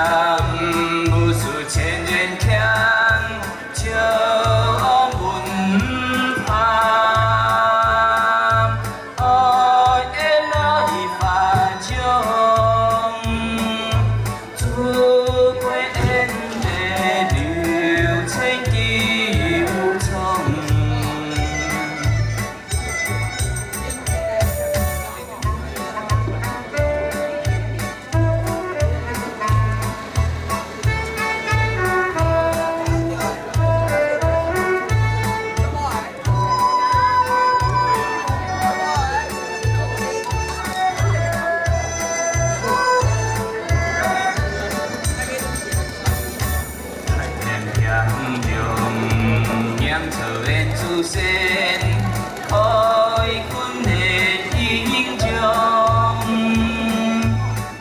um, 错的自信，爱恨的紧张，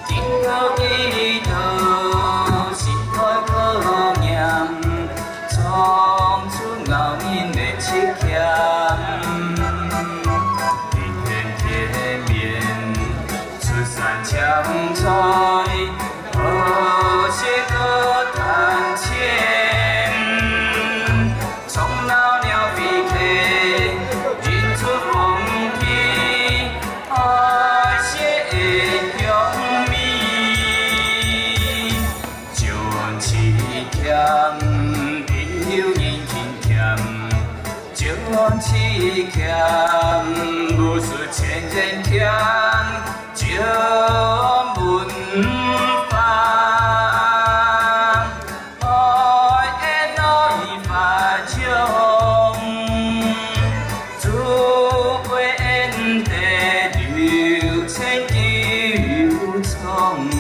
情到几度，心到何样？唱出我们的痴狂。kiềm tình yêu nhìn chính kiềm chứng ngôn chi kiềm bù sự trên trên kiềm chiếu buồn pha ôi em nói và chiều hồng